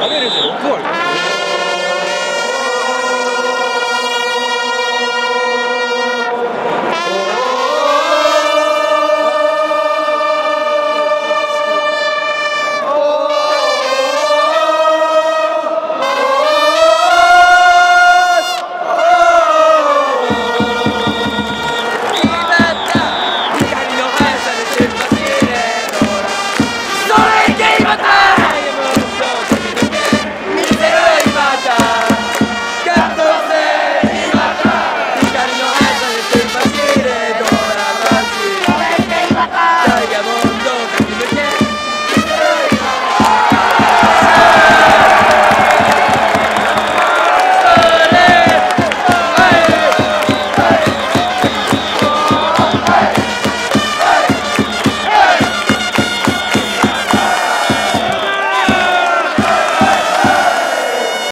上げる。